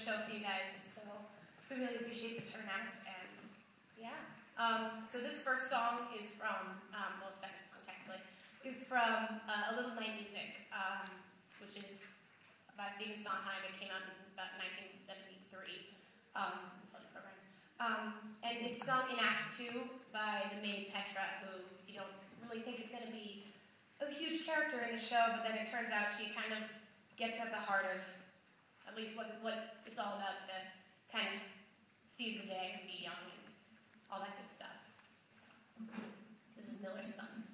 show for you guys. So we really appreciate the turnout and yeah. Um, so this first song is from, um, well, second song technically, is from uh, A Little Night Music, um, which is by Stephen Sondheim. It came out in about 1973. Um, it's. Um, and it's sung in Act Two by the maid Petra, who you don't really think is going to be a huge character in the show, but then it turns out she kind of gets at the heart of at least what, what it's all about to kind of seize the day and be young and all that good stuff. So, this is Miller's son.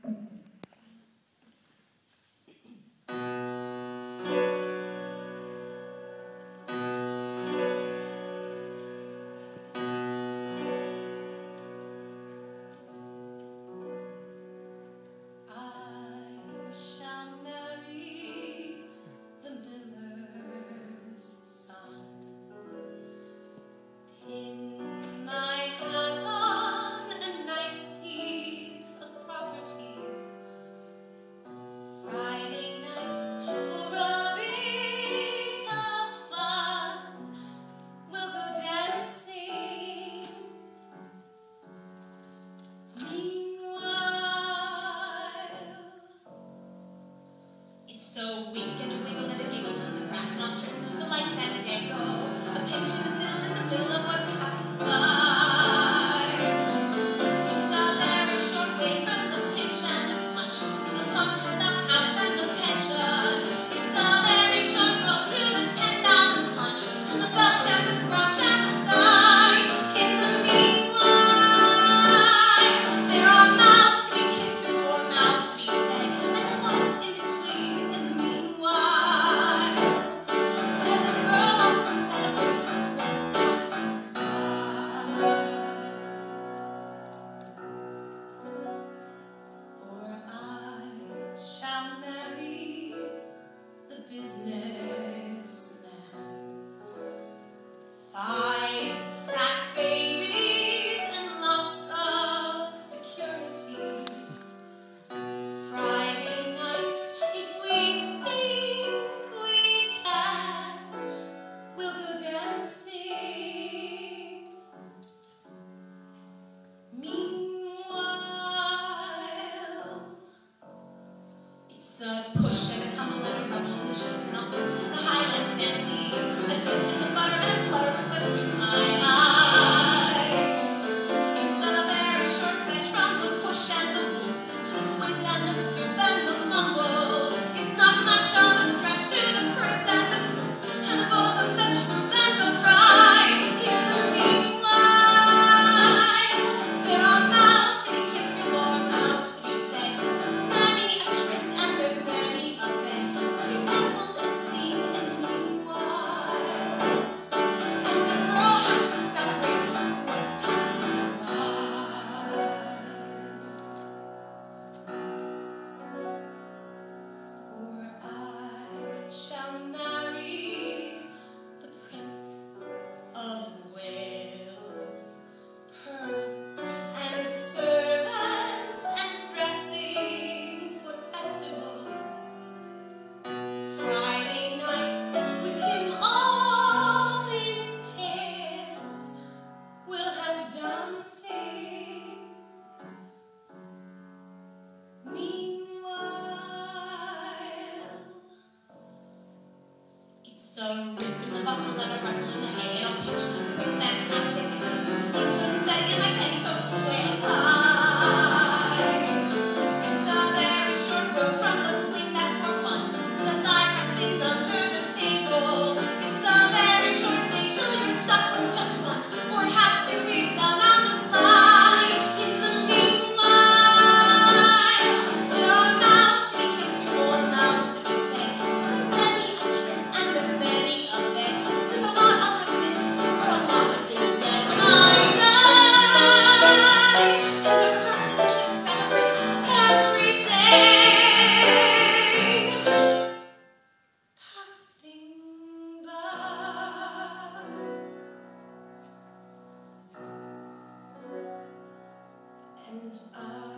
So wink and a wiggle and a giggle and the grass not. The light fandango, a pinch and a in the middle of what passes by. It's a very short way from the and the punch to the punch and the punch and the. It's a very short road to the ten thousand punch and the and the So, Mila Basiletta wrestling in AALP, she could be fantastic. You look better in my petticoats, way. and I.